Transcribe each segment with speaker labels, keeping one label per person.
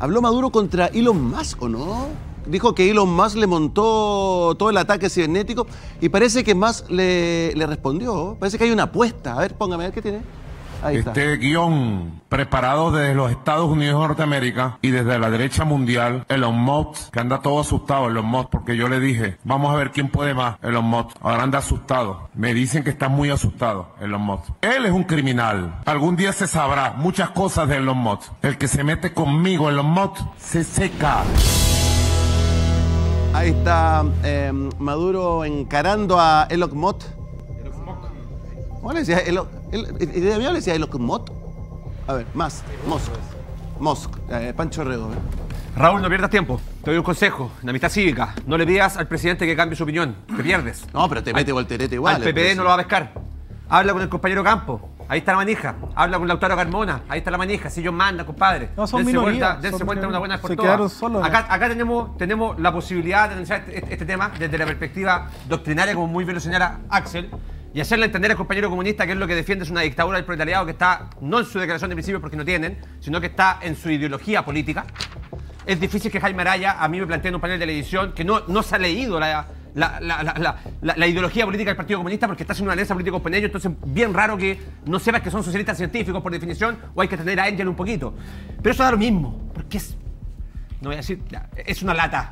Speaker 1: ¿Habló Maduro contra Elon Musk o no? Dijo que Elon Musk le montó todo el ataque cibernético y parece que Musk le, le respondió. Parece que hay una apuesta. A ver, póngame, a ver qué tiene. Ahí está.
Speaker 2: Este guion preparado desde los Estados Unidos de Norteamérica y desde la derecha mundial, Elon Musk, que anda todo asustado, Elon Musk, porque yo le dije, vamos a ver quién puede más, Elon Musk. Ahora anda asustado. Me dicen que está muy asustado, Elon Musk. Él es un criminal. Algún día se sabrá muchas cosas de Elon Musk. El que se mete conmigo, Elon Musk, se seca.
Speaker 1: Ahí está eh, Maduro encarando a Elon Musk. ¿Cómo le decía? El, ¿Y de avión le decía Elon Musk? A ver, más. Musk. Musk. Eh, Pancho Rego. ¿eh?
Speaker 3: Raúl, no pierdas tiempo. Te doy un consejo, de amistad cívica. No le pidas al presidente que cambie su opinión. Te pierdes.
Speaker 1: No, pero te mete volterete igual.
Speaker 3: Al
Speaker 1: el
Speaker 3: PPD no lo va a pescar. Habla con el compañero Campo. Ahí está la manija. Habla con Lautaro Carmona. Ahí está la manija. Si ellos mandan, compadre.
Speaker 4: No, son
Speaker 3: dense
Speaker 4: minorías,
Speaker 3: vuelta, dense
Speaker 4: son
Speaker 3: vuelta una buena por
Speaker 4: se
Speaker 3: todas.
Speaker 4: quedaron solos.
Speaker 3: Acá, acá tenemos, tenemos la posibilidad de analizar este, este tema desde la perspectiva doctrinaria, como muy bien lo señala Axel, y hacerle entender al compañero comunista que es lo que defiende es una dictadura del proletariado que está no en su declaración de principios porque no tienen, sino que está en su ideología política. Es difícil que Jaime Araya a mí me plantee en un panel de televisión que no, no se ha leído la, la, la- la- ideología política del Partido Comunista porque está haciendo una alianza política con ellos, entonces bien raro que no sepas que son socialistas científicos por definición o hay que tener a Angel un poquito. Pero eso da lo mismo, porque es, no voy a decir, es una lata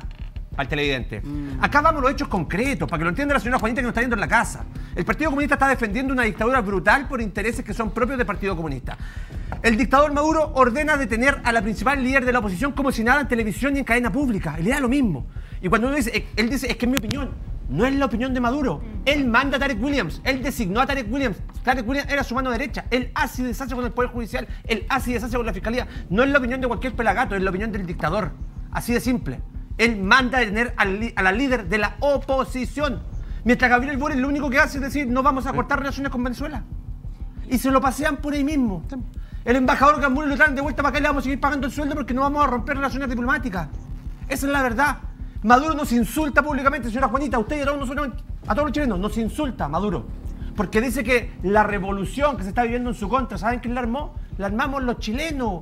Speaker 3: al televidente. Acá vamos a los hechos concretos, para que lo entienda la señora Juanita que nos está viendo en la casa. El Partido Comunista está defendiendo una dictadura brutal por intereses que son propios del Partido Comunista. El dictador Maduro ordena detener a la principal líder de la oposición como si nada en televisión y en cadena pública. Y le da lo mismo. Y cuando uno dice, eh, él dice, es que es mi opinión. No es la opinión de Maduro. Él manda a Tarek Williams. Él designó a Tarek Williams. Tarek Williams era su mano derecha. Él hace y deshace con el Poder Judicial. Él hace y deshace con la Fiscalía. No es la opinión de cualquier pelagato, es la opinión del dictador. Así de simple. Él manda a detener a la líder de la oposición. Mientras Gabriel Boric lo único que hace es decir, no vamos a cortar relaciones con Venezuela. Y se lo pasean por ahí mismo. El embajador Gamburo lo traen de vuelta para acá y le vamos a seguir pagando el sueldo porque no vamos a romper relaciones diplomáticas. Esa es la verdad. Maduro nos insulta públicamente, señora Juanita, a usted y a todos a todos los chilenos, nos insulta Maduro. Porque dice que la revolución que se está viviendo en su contra, ¿saben quién la armó? La armamos los chilenos,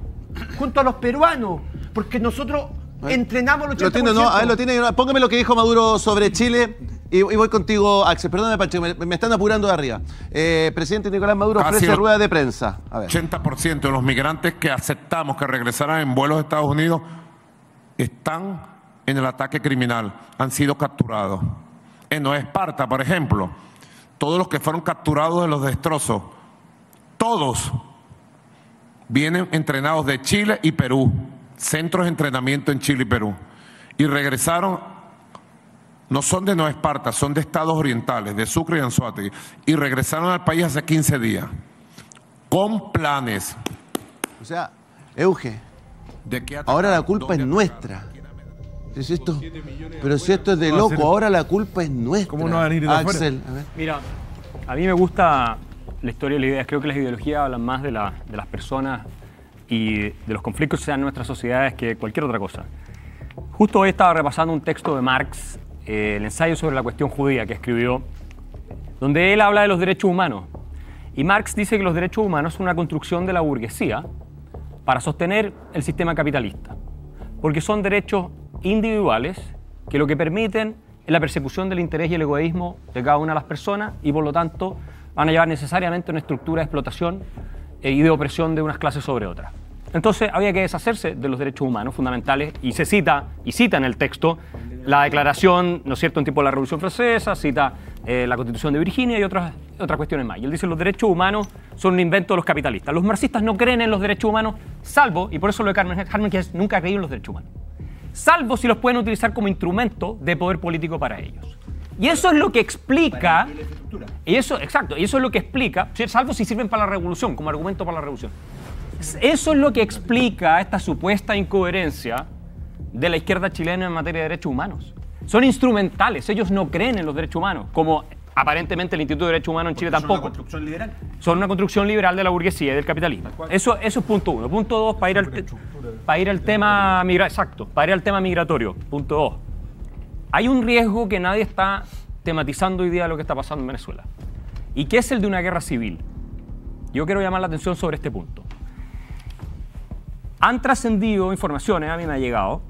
Speaker 3: junto a los peruanos. Porque nosotros entrenamos los
Speaker 1: Lo tiene, ¿no? A ver, lo tiene. Póngame lo que dijo Maduro sobre Chile y, y voy contigo, Axel. Perdóname, Pancho, me, me están apurando de arriba. Eh, presidente Nicolás Maduro
Speaker 2: Casi
Speaker 1: ofrece rueda de prensa. A ver.
Speaker 2: 80% de los migrantes que aceptamos que regresaran en vuelos de Estados Unidos están en el ataque criminal, han sido capturados. En Nueva Esparta, por ejemplo, todos los que fueron capturados de los destrozos, todos vienen entrenados de Chile y Perú, centros de entrenamiento en Chile y Perú, y regresaron, no son de Nueva Esparta, son de estados orientales, de Sucre y Anzoátegui, y regresaron al país hace 15 días, con planes
Speaker 1: O sea, Euge,
Speaker 2: de atacar,
Speaker 1: ahora la culpa es
Speaker 2: atacar.
Speaker 1: nuestra. Pero si esto, pero si esto es de loco, ahora la culpa es nuestra.
Speaker 4: ¿Cómo no van a ir de afuera?
Speaker 1: Axel, a ver.
Speaker 5: Mira, a mí me gusta la historia y las ideas. Creo que las ideologías hablan más de, la- de las personas y de los conflictos que se dan en nuestras sociedades que cualquier otra cosa. Justo hoy estaba repasando un texto de Marx, eh, el ensayo sobre la cuestión judía que escribió, donde él habla de los derechos humanos. Y Marx dice que los derechos humanos son una construcción de la burguesía para sostener el sistema capitalista, porque son derechos individuales que lo que permiten es la persecución del interés y el egoísmo de cada una de las personas y por lo tanto van a llevar necesariamente a una estructura de explotación y de opresión de unas clases sobre otras. Entonces había que deshacerse de los derechos humanos fundamentales y se cita, y cita en el texto, la declaración, ¿no es cierto?, en tipo de la Revolución Francesa, cita eh, la Constitución de Virginia y otras, otras cuestiones más. Y él dice los derechos humanos son un invento de los capitalistas. Los marxistas no creen en los derechos humanos, salvo, y por eso lo de Carmen, Carmen que nunca ha creído en los derechos humanos, salvo si los pueden utilizar como instrumento de poder político para ellos. Y eso es lo que explica, y eso, exacto, y eso es lo que explica, salvo si sirven para la revolución, como argumento para la revolución. Eso es lo que explica esta supuesta incoherencia de la izquierda chilena en materia de derechos humanos. Son instrumentales, ellos no creen en los derechos humanos, como aparentemente el Instituto de Derechos Humanos en Chile tampoco.
Speaker 3: construcción liberal.
Speaker 5: Son una construcción liberal de la burguesía y del capitalismo. Eso, eso es punto uno. Punto dos, para ir al, para ir al tema migra exacto, para ir al tema migratorio. Punto dos. Hay un riesgo que nadie está tematizando hoy día de lo que está pasando en Venezuela. Y que es el de una guerra civil. Yo quiero llamar la atención sobre este punto. han trascendido informaciones, a mí me ha llegado,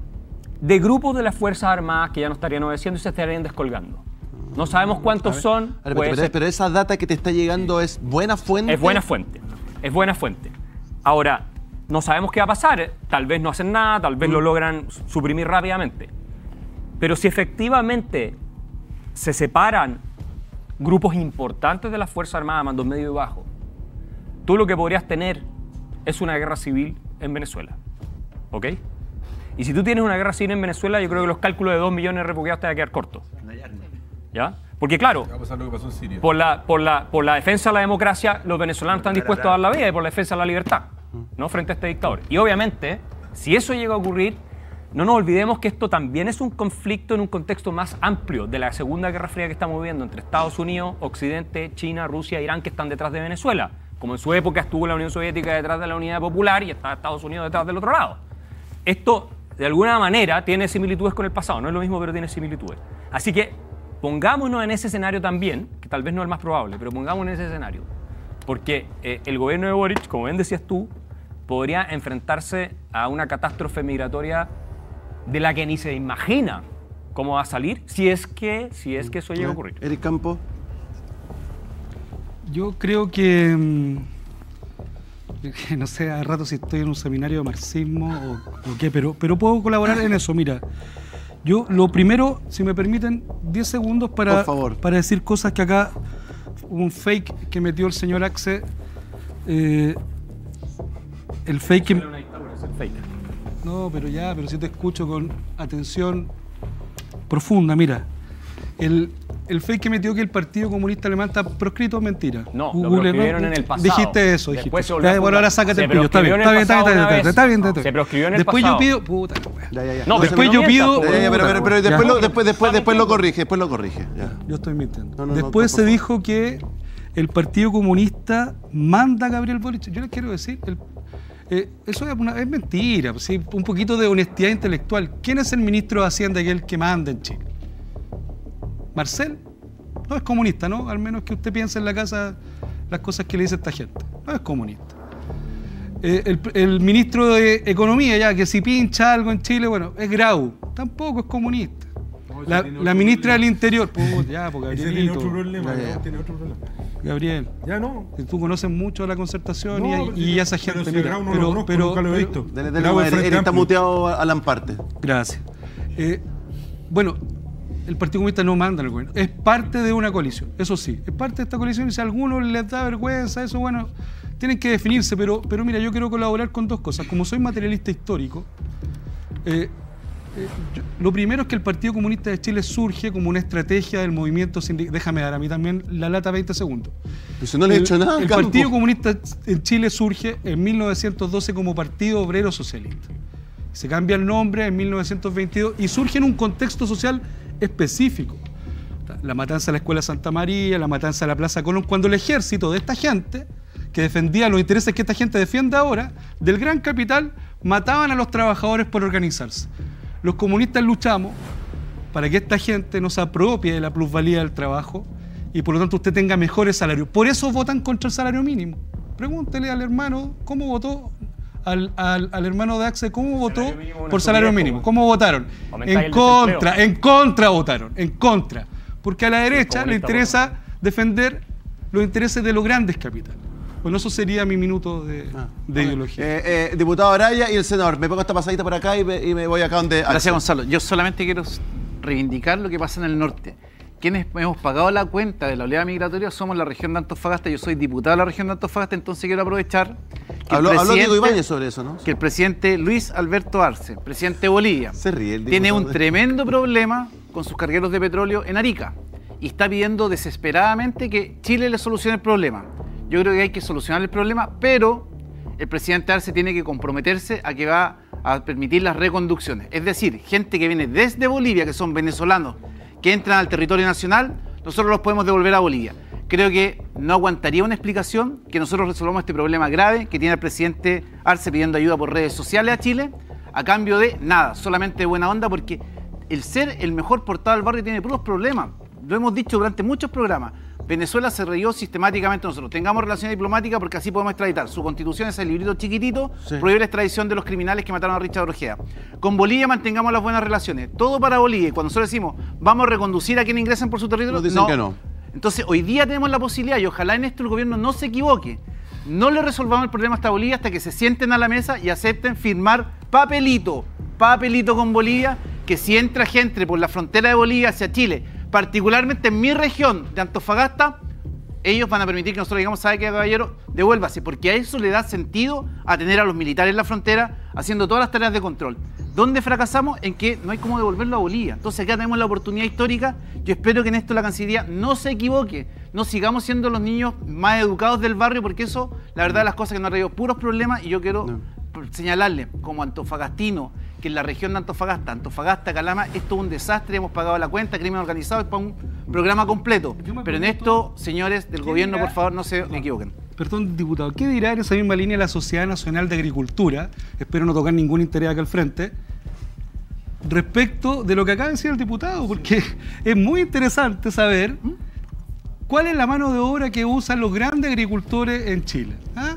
Speaker 5: de grupos de las Fuerzas Armadas que ya no estarían obedeciendo y se estarían descolgando. No sabemos cuántos son.
Speaker 1: Ver, pero, pero esa data que te está llegando es buena fuente.
Speaker 5: es buena fuente. Es buena fuente. Ahora, no sabemos qué va a pasar. Tal vez no hacen nada, tal vez lo logran suprimir rápidamente. Pero si efectivamente se separan grupos importantes de las Fuerzas Armadas, mandos medio y bajo, tú lo que podrías tener es una guerra civil en Venezuela. ¿Ok? Y si tú tienes una guerra civil en Venezuela, yo creo que los cálculos de 2 millones de refugiados te van a quedar cortos. ¿Ya? Porque claro, por la, por, la, por la defensa de la democracia, los venezolanos están dispuestos a dar la vida y por la defensa de la libertad, ¿no? Frente a este dictador. Y obviamente, si eso llega a ocurrir, no nos olvidemos que esto también es un conflicto en un contexto más amplio de la Segunda Guerra Fría que estamos viviendo entre Estados Unidos, Occidente, China, Rusia, Irán, que están detrás de Venezuela. Como en su época estuvo la Unión Soviética detrás de la Unidad Popular y está Estados Unidos detrás del otro lado. Esto, de alguna manera, tiene similitudes con el pasado. No es lo mismo, pero tiene similitudes. Así que pongámonos en ese escenario también, que tal vez no es el más probable, pero pongámonos en ese escenario. Porque eh, el gobierno de Boric, como bien decías tú, podría enfrentarse a una catástrofe migratoria de la que ni se imagina cómo va a salir, si es que, si es que eso llega a ocurrir.
Speaker 1: Eric Campo.
Speaker 6: Yo creo que, mm, que no sé, a rato si estoy en un seminario de marxismo o, o qué, pero, pero puedo colaborar en eso. Mira, yo lo primero, si me permiten, 10 segundos para,
Speaker 1: Por favor.
Speaker 6: para decir cosas que acá, un fake que metió el señor Axe, eh, el fake que... No, pero ya, pero si te escucho con atención profunda, mira. El, el fake que metió que el Partido Comunista Alemán está proscrito, mentira.
Speaker 5: No, lo
Speaker 6: Google,
Speaker 5: proscribieron en el pasado.
Speaker 6: Dijiste eso, dijiste.
Speaker 5: Después se volvió
Speaker 6: bueno, ahora sácate el pillo. Está bien, está bien, está bien, está bien,
Speaker 5: una
Speaker 6: está bien,
Speaker 5: vez.
Speaker 6: está bien.
Speaker 5: Se proscribió en el
Speaker 6: Después
Speaker 5: pasado.
Speaker 6: yo pido... Puta.
Speaker 1: Ya, ya, ya.
Speaker 5: No, después yo
Speaker 6: pido-
Speaker 5: po.
Speaker 1: Ya, ya, pero, pero, pero
Speaker 6: Ya.
Speaker 1: después, lo, después, después, después lo corrige, después lo corrige. ya.
Speaker 6: Yo estoy mintiendo.
Speaker 1: No, no, no,
Speaker 6: Después se dijo que el Partido Comunista manda a Gabriel Boric. Yo les quiero decir, el- eh, eso es, una, es mentira, sí, un poquito de honestidad intelectual. ¿Quién es el ministro de Hacienda que es el que manda en Chile? ¿Marcel? No es comunista, ¿no? Al menos que usted piense en la casa las cosas que le dice esta gente. No es comunista. Eh, el, el ministro de Economía, ya, que si pincha algo en Chile, bueno, es Grau. Tampoco es comunista.
Speaker 4: No,
Speaker 6: La, ministra del. Interior, ya, porque
Speaker 4: Ese tiene otro problema. Tiene otro problema.
Speaker 6: Gabriel,
Speaker 4: Ya no.
Speaker 6: tú conoces mucho a la concertación
Speaker 4: No,
Speaker 6: y,
Speaker 4: pero
Speaker 6: esa
Speaker 4: pero
Speaker 6: gente,
Speaker 4: si
Speaker 6: mira,
Speaker 4: Grau no lo
Speaker 6: pero,
Speaker 4: conozco,
Speaker 6: pero-
Speaker 4: nunca lo he
Speaker 6: pero-
Speaker 4: visto. Frente
Speaker 1: está muteado a Lamparte.
Speaker 6: Gracias. Eh, bueno, el Partido Comunista no manda al gobierno, es parte de una coalición, eso sí, es parte de esta coalición y si a algunos les da vergüenza, eso bueno, tienen que definirse, pero, pero mira, yo quiero colaborar con dos cosas. Como soy materialista histórico, eh, lo primero es que el Partido Comunista de Chile surge como una estrategia del movimiento sindical. Déjame dar a mí también la lata 20 segundos.
Speaker 1: Pero si no le he
Speaker 6: El-
Speaker 1: hecho nada,
Speaker 6: El
Speaker 1: Campo.
Speaker 6: Partido Comunista en Chile surge en 1912 como Partido Obrero Socialista. Se cambia el nombre en 1922 y surge en un contexto social específico. La matanza de la Escuela Santa María, la matanza de la Plaza Colón, cuando el ejército de esta gente, que defendía los intereses que esta gente defiende ahora, del gran capital, mataban a los trabajadores por organizarse. Los comunistas luchamos para que esta gente no se apropie de la plusvalía del trabajo y por lo tanto usted tenga mejores salarios. Por eso votan contra el salario mínimo. Pregúntele al hermano cómo votó, al, al- al hermano de Axe, cómo votó
Speaker 5: mínimo
Speaker 6: por salario mínimo. ¿Cómo votaron? En contra, en contra votaron, en contra. Porque a la derecha le interesa defender los intereses de los grandes capitales. Bueno, eso sería mi minuto de,
Speaker 1: Ah,
Speaker 6: de ideología.
Speaker 1: Eh, eh, diputado Araya y el senador. Me pongo esta pasadita por acá y me, y me voy acá donde.
Speaker 7: Gracias. Gonzalo. Yo solamente quiero reivindicar lo que pasa en el norte. Quienes hemos pagado la cuenta de la oleada migratoria somos la región de Antofagasta. Yo soy diputado de la región de Antofagasta, entonces quiero aprovechar que,
Speaker 1: Habló,
Speaker 7: el,
Speaker 1: habló Diego
Speaker 7: presidente,
Speaker 1: Ibáñez sobre eso, ¿no?
Speaker 7: que el presidente Luis Alberto Arce, presidente de Bolivia,
Speaker 1: Se ríe el
Speaker 7: tiene un tremendo problema con sus cargueros de petróleo en Arica y está pidiendo desesperadamente que Chile le solucione el problema. Yo creo que hay que solucionar el problema, pero el presidente Arce tiene que comprometerse a que va a permitir las reconducciones. Es decir, gente que viene desde Bolivia, que son venezolanos, que entran al territorio nacional, nosotros los podemos devolver a Bolivia. Creo que no aguantaría una explicación que nosotros resolvamos este problema grave que tiene el presidente Arce pidiendo ayuda por redes sociales a Chile, a cambio de nada, solamente de buena onda, porque el ser el mejor portado del barrio tiene puros problemas. Lo hemos dicho durante muchos programas. Venezuela se reyó sistemáticamente nosotros. Tengamos relaciones diplomáticas porque así podemos extraditar. Su constitución es el librito chiquitito,
Speaker 1: Sí.
Speaker 7: prohíbe la extradición de los criminales que mataron a Richard Ojeda. Con Bolivia mantengamos las buenas relaciones. Todo para Bolivia. Y cuando nosotros decimos, vamos a reconducir a quienes ingresan por su territorio,
Speaker 1: Nos dicen que no.
Speaker 7: Entonces, hoy día tenemos la posibilidad, y ojalá en esto el gobierno no se equivoque. No le resolvamos el problema hasta Bolivia hasta que se sienten a la mesa y acepten firmar papelito, papelito con Bolivia, que si entra gente por la frontera de Bolivia hacia Chile, particularmente en mi región de Antofagasta, ellos van a permitir que nosotros digamos, ¿sabe qué, caballero? Devuélvase, porque a eso le da sentido a tener a los militares en la frontera haciendo todas las tareas de control. ¿Dónde fracasamos? En que no hay cómo devolverlo a Bolivia. Entonces acá tenemos la oportunidad histórica. Yo espero que en esto la Cancillería no se equivoque. No sigamos siendo los niños más educados del barrio, porque eso, la verdad, las cosas que nos ha traído puros problemas y yo quiero
Speaker 1: No.
Speaker 7: señalarle como antofagastino que en la región de Antofagasta, Antofagasta, Calama, esto es un desastre, hemos pagado la cuenta, crimen organizado, es para un programa completo. Pero en esto, señores del
Speaker 6: ¿qué
Speaker 7: gobierno,
Speaker 6: dirá?
Speaker 7: por favor, no se equivoquen.
Speaker 6: Perdón, diputado, ¿qué dirá en esa misma línea la Sociedad Nacional de Agricultura? Espero no tocar ningún interés acá al frente. Respecto de lo que acaba de decir el diputado, porque es muy interesante saber cuál es la mano de obra que usan los grandes agricultores en Chile. ¿Ah?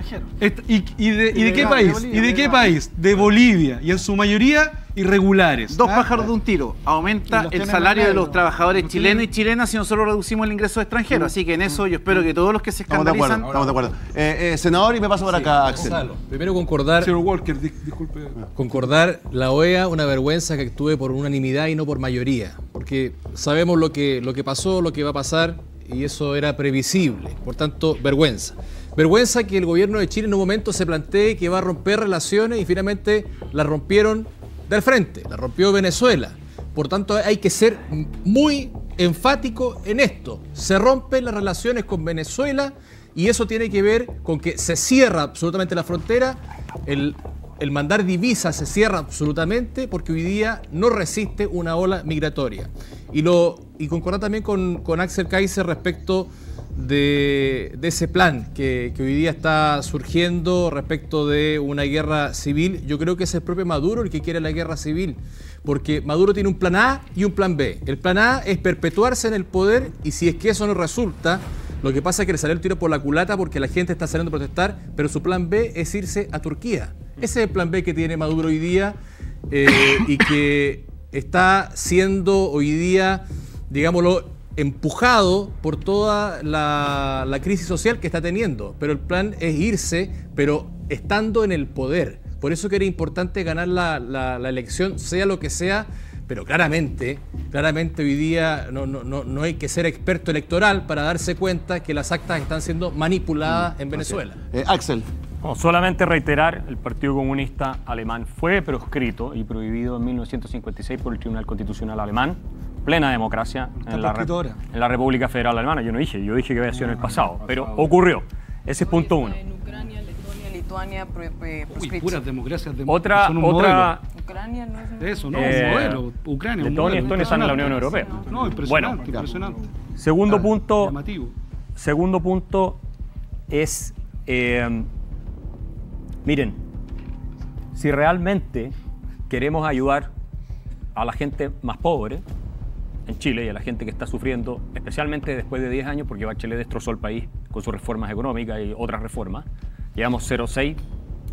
Speaker 7: Extranjero.
Speaker 6: ¿Y, y de, y de qué
Speaker 7: de
Speaker 6: país?
Speaker 7: Bolivia,
Speaker 6: ¿Y de qué
Speaker 7: ilegal.
Speaker 6: país? De Bolivia. Y en su mayoría irregulares.
Speaker 7: Dos
Speaker 6: ¿ah?
Speaker 7: pájaros de un tiro. Aumenta el salario de los trabajadores
Speaker 6: Los
Speaker 7: chilenos y chilenas si nosotros reducimos el ingreso extranjero. Así que en eso yo espero que todos los que se
Speaker 1: Estamos de acuerdo,
Speaker 7: escandalizan...
Speaker 1: estamos de acuerdo. Eh, eh, senador, y me paso por acá, Axel.
Speaker 4: Gonzalo, primero concordar,
Speaker 6: Señor Walker, di- disculpe.
Speaker 4: concordar la OEA, una vergüenza que actúe por unanimidad y no por mayoría, porque sabemos lo que, lo que pasó, lo que va a pasar, y eso era previsible. Por tanto, vergüenza. Vergüenza que el gobierno de Chile en un momento se plantee que va a romper relaciones y finalmente las rompieron del frente, la rompió Venezuela. Por tanto, hay que ser muy enfático en esto. Se rompen las relaciones con Venezuela y eso tiene que ver con que se cierra absolutamente la frontera, el, el mandar divisas se cierra absolutamente porque hoy día no resiste una ola migratoria. Y, lo, y concordar también con, con Axel Kaiser respecto de, ese plan que, hoy día está surgiendo respecto de una guerra civil. Yo creo que es el propio Maduro el que quiere la guerra civil, porque Maduro tiene un plan A y un plan B. El plan A es perpetuarse en el poder y si es que eso no resulta, lo que pasa es que le salió el tiro por la culata porque la gente está saliendo a protestar, pero su plan B es irse a Turquía. Ese es el plan B que tiene Maduro hoy día eh, y que está siendo hoy día, digámoslo, empujado por toda la, la crisis social que está teniendo. Pero el plan es irse, pero estando en el poder. Por eso que era importante ganar la, la- la elección, sea lo que sea, pero claramente, claramente hoy día no, no, no, no hay que ser experto electoral para darse cuenta que las actas están siendo manipuladas en Venezuela.
Speaker 1: Eh, Axel.
Speaker 5: No, solamente reiterar, el Partido Comunista Alemán fue proscrito y prohibido en 1956 por el Tribunal Constitucional Alemán, plena democracia en la, en la República Federal Alemana. Yo no dije, yo dije que había sido en el pasado, pero ocurrió. Ese es punto uno.
Speaker 8: En Ucrania, Letonia, Lituania,
Speaker 6: Uy,
Speaker 8: proscripto.
Speaker 6: puras democracias de
Speaker 5: Otra,
Speaker 6: son un
Speaker 5: otra,
Speaker 8: Ucrania no es un-
Speaker 6: modelo. Eso, no,
Speaker 5: Eh,
Speaker 6: un modelo. Ucrania, un
Speaker 5: Letonia y
Speaker 6: modelo.
Speaker 5: Estonia están en la Unión. Europea.
Speaker 6: No, impresionante,
Speaker 5: Bueno.
Speaker 6: impresionante.
Speaker 5: segundo
Speaker 6: Ah,
Speaker 5: punto,
Speaker 6: Llamativo.
Speaker 5: segundo punto es, eh, miren, si realmente queremos ayudar a la gente más pobre en Chile y a la gente que está sufriendo, especialmente después de 10 años, porque Bachelet destrozó el país con sus reformas económicas y otras reformas, llevamos 0,6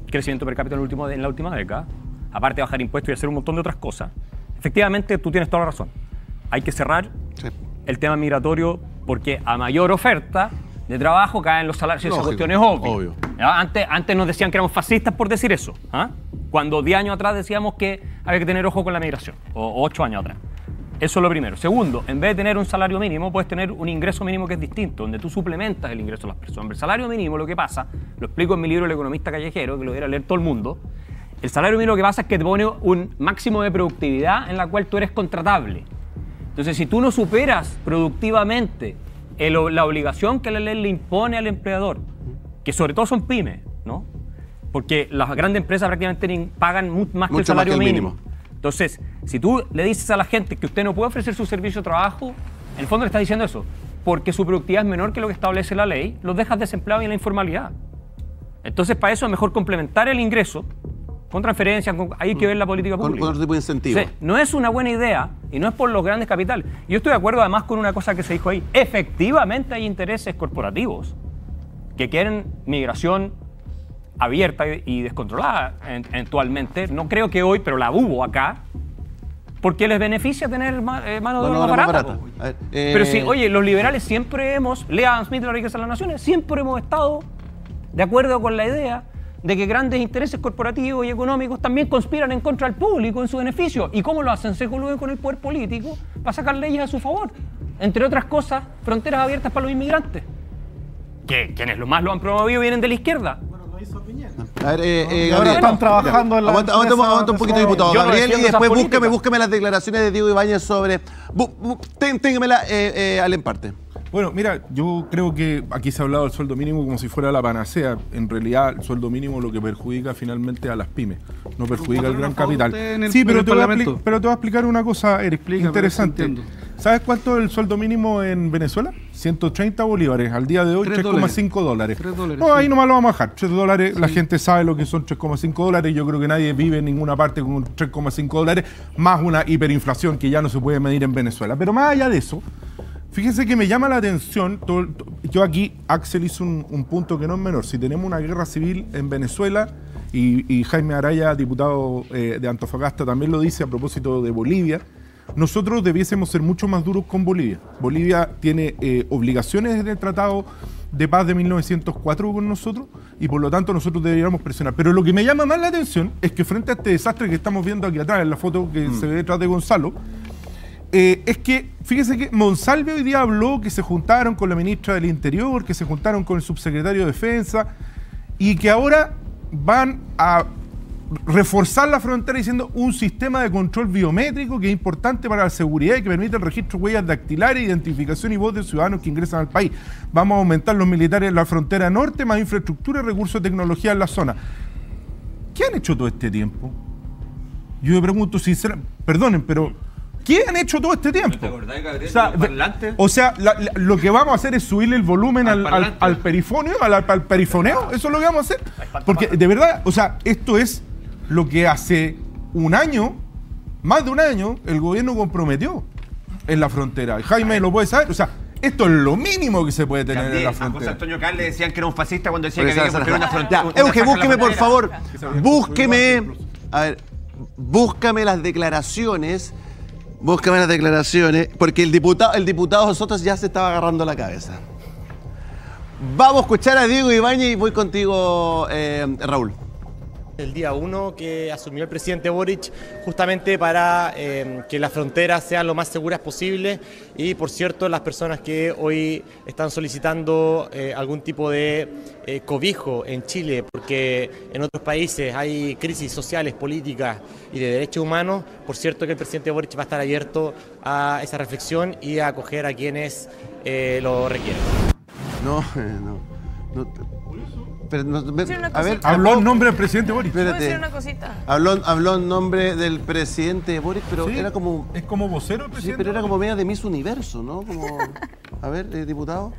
Speaker 5: crecimiento per cápita en, el último- en la última década, aparte de bajar impuestos y hacer un montón de otras cosas, efectivamente tú tienes toda la razón. Hay que cerrar
Speaker 1: Sí.
Speaker 5: el tema migratorio porque a mayor oferta de trabajo caen los salarios. Esa
Speaker 1: Lógico,
Speaker 5: cuestión es obvia.
Speaker 1: obvio.
Speaker 5: Antes, antes nos decían que éramos fascistas por decir eso. ¿ah? Cuando 10 años atrás decíamos que había que tener ojo con la migración, o 8 años atrás. Eso es lo primero. Segundo, en vez de tener un salario mínimo, puedes tener un ingreso mínimo que es distinto, donde tú suplementas el ingreso de las personas. El salario mínimo lo que pasa, lo explico en mi libro El economista callejero, que lo debería leer todo el mundo, el salario mínimo lo que pasa es que te pone un máximo de productividad en la cual tú eres contratable. Entonces, si tú no superas productivamente el- la obligación que la ley le impone al empleador, que sobre todo son pymes, ¿no? Porque las grandes empresas prácticamente pagan más que el
Speaker 1: Mucho más
Speaker 5: salario
Speaker 1: que el
Speaker 5: mínimo.
Speaker 1: mínimo.
Speaker 5: Entonces, si tú le dices a la gente que usted no puede ofrecer su servicio de trabajo, en el fondo le estás diciendo eso, porque su productividad es menor que lo que establece la ley, los dejas desempleados y en la informalidad. Entonces, para eso es mejor complementar el ingreso con transferencias, con- hay que ver la política
Speaker 1: Con,
Speaker 5: pública.
Speaker 1: con otro tipo de incentivo.
Speaker 5: Sí, no es una buena idea y no es por los grandes capitales. Yo estoy de acuerdo además con una cosa que se dijo ahí. Efectivamente hay intereses corporativos que quieren migración abierta y- descontrolada en- eventualmente. No creo que hoy, pero la hubo acá. Porque les beneficia tener eh, mano de obra barata.
Speaker 1: ver, eh,
Speaker 5: Pero sí, oye, los liberales siempre hemos, lea Adam Smith la riqueza de las naciones, siempre hemos estado de acuerdo con la idea de que grandes intereses corporativos y económicos también conspiran en contra del público en su beneficio. ¿Y cómo lo hacen? Se coluden con el poder político para sacar leyes a su favor. Entre otras cosas, fronteras abiertas para los inmigrantes. Que quienes lo más lo han promovido vienen de la izquierda.
Speaker 1: A ver, eh, eh,
Speaker 9: ahora
Speaker 1: Gabriel.
Speaker 9: están trabajando en la
Speaker 1: Aguanta, aguanta,
Speaker 9: empresa
Speaker 1: aguanta un poquito, diputado. Gabriel, y después búsqueme, búsqueme las declaraciones de Diego Ibáñez sobre. bú- bú- ten- téngamela eh, eh, al emparte.
Speaker 10: Bueno, mira, yo creo que aquí se ha hablado del sueldo mínimo como si fuera la panacea. En realidad, el sueldo mínimo lo que perjudica finalmente a las pymes, no perjudica al gran capital. Sí, pero te, voy a
Speaker 6: Parlamento.
Speaker 10: expli- pero te voy a explicar una cosa, Eric,
Speaker 6: Explica,
Speaker 10: interesante. ¿Sabes cuánto es el sueldo mínimo en Venezuela? 130 bolívares. Al día de hoy,
Speaker 6: Tres
Speaker 10: 3,5 dólares. No,
Speaker 6: sí.
Speaker 10: ahí nomás lo vamos a bajar. 3 dólares, la gente sabe lo que son 3,5 dólares. Yo creo que nadie vive en ninguna parte con 3,5 dólares, más una hiperinflación que ya no se puede medir en Venezuela. Pero más allá de eso, Fíjense que me llama la atención, todo- yo aquí, Axel hizo un, un punto que no es menor, si tenemos una guerra civil en Venezuela, y, y Jaime Araya, diputado eh, de Antofagasta, también lo dice a propósito de Bolivia, nosotros debiésemos ser mucho más duros con Bolivia. Bolivia tiene eh, obligaciones en el Tratado de Paz de 1904 con nosotros y por lo tanto nosotros deberíamos presionar. Pero lo que me llama más la atención es que frente a este desastre que estamos viendo aquí atrás, en la foto que se ve detrás de Gonzalo, eh, es que, fíjese que Monsalve hoy día habló que se juntaron con la ministra del Interior, que se juntaron con el subsecretario de Defensa y que ahora van a reforzar la frontera diciendo un sistema de control biométrico que es importante para la seguridad y que permite el registro de huellas dactilares, identificación y voz de ciudadanos que ingresan al país. Vamos a aumentar los militares en la frontera norte, más infraestructura y recursos de tecnología en la zona. ¿Qué han hecho todo este tiempo? Yo me pregunto sinceramente, perdonen, pero ¿qué han hecho todo este tiempo? O sea,
Speaker 3: parlante?
Speaker 10: o sea, la- la- lo que vamos a hacer es subirle el volumen
Speaker 3: Al
Speaker 10: al, al,
Speaker 3: parlante.
Speaker 10: al perifonio, al, al perifoneo. Eso es lo que vamos a hacer. Porque de verdad, o sea, esto es lo que hace un año, más de un año, el gobierno comprometió en la frontera. Jaime lo puede saber. O sea, esto es lo mínimo que se puede tener en la
Speaker 3: a José
Speaker 10: frontera.
Speaker 3: Antonio Carles le decían que era un fascista cuando decía que había que una frontera.
Speaker 1: Ya, Euge, búsqueme por
Speaker 3: frontera.
Speaker 1: favor. Búsqueme. A ver, búscame las declaraciones. Búscame las declaraciones. Porque el diputado, el diputado Sotos ya se estaba agarrando la cabeza. Vamos a escuchar a Diego Ibáñez y voy contigo, eh, Raúl.
Speaker 11: El día 1 que asumió el presidente Boric justamente para eh, que las fronteras sean lo más seguras posible y por cierto las personas que hoy están solicitando eh, algún tipo de eh, cobijo en Chile porque en otros países hay crisis sociales, políticas y de derechos humanos, por cierto que el presidente Boric va a estar abierto a esa reflexión y a acoger a quienes lo requieren.
Speaker 1: No, no. no pero no, a ver?
Speaker 10: Habló en nombre del presidente Boris.
Speaker 8: ¿Puedo
Speaker 1: espérate.
Speaker 8: decir una cosita?
Speaker 1: Habló, habló en nombre del presidente Boris, pero
Speaker 10: Sí,
Speaker 1: era como.
Speaker 10: Es como vocero, el
Speaker 1: Sí,
Speaker 10: presidente.
Speaker 1: pero era como media de Miss Universo, ¿no? Como. A ver, eh, diputado.